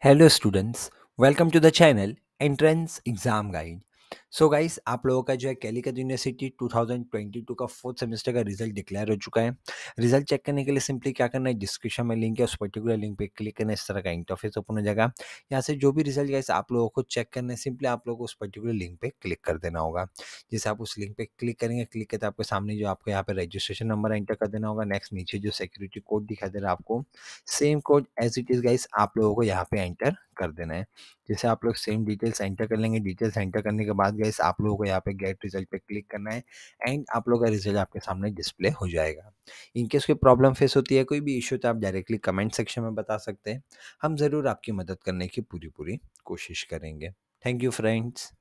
Hello students, welcome to the channel Entrance Exam Guide. So so guys आप लोगों का जो है कैलिकट यूनिवर्सिटी 2022 का फोर्थ सेमेस्टर का रिज़ल्ट डिक्लेयर हो चुका है। रिज़ल्ट चेक करने के लिए सिंपली क्या करना है? डिस्क्रिप्शन में लिंक है, उस पर्टिकुलर लिंक पे क्लिक करना इस तरह का इंटरफेस ओपन हो जाएगा। यहाँ से जो भी रिज़ल्ट गाइस आप लोगों को चेक करना है सिंपली आप लोगों को उस पर्टिकुलर लिंक पे क्लिक कर देना होगा। जैसे आप उस लिंक पे क्लिक करेंगे क्लिक करते आपके सामने जो आपको यहाँ पे रजिस्ट्रेशन नंबर एंटर कर देना होगा। नेक्स्ट नीचे जो सिक्योरिटी कोड दिखा दे रहा है आपको sem code as it is guys आप लोगों को यहाँ पे एंटर कर देना है। जैसे आप लोग सेम डिटेल्स एंटर कर लेंगे डिटेल्स एंटर करने के बाद गाइस आप लोगों को यहाँ पे गेट रिज़ल्ट पे क्लिक करना है एंड आप लोगों का रिज़ल्ट आपके सामने डिस्प्ले हो जाएगा। इनकेस कोई प्रॉब्लम फेस होती है, कोई भी इशू तो आप डायरेक्टली कमेंट सेक्शन में बता सकते हैं। हम ज़रूर आपकी मदद करने की पूरी पूरी कोशिश करेंगे। Thank you friends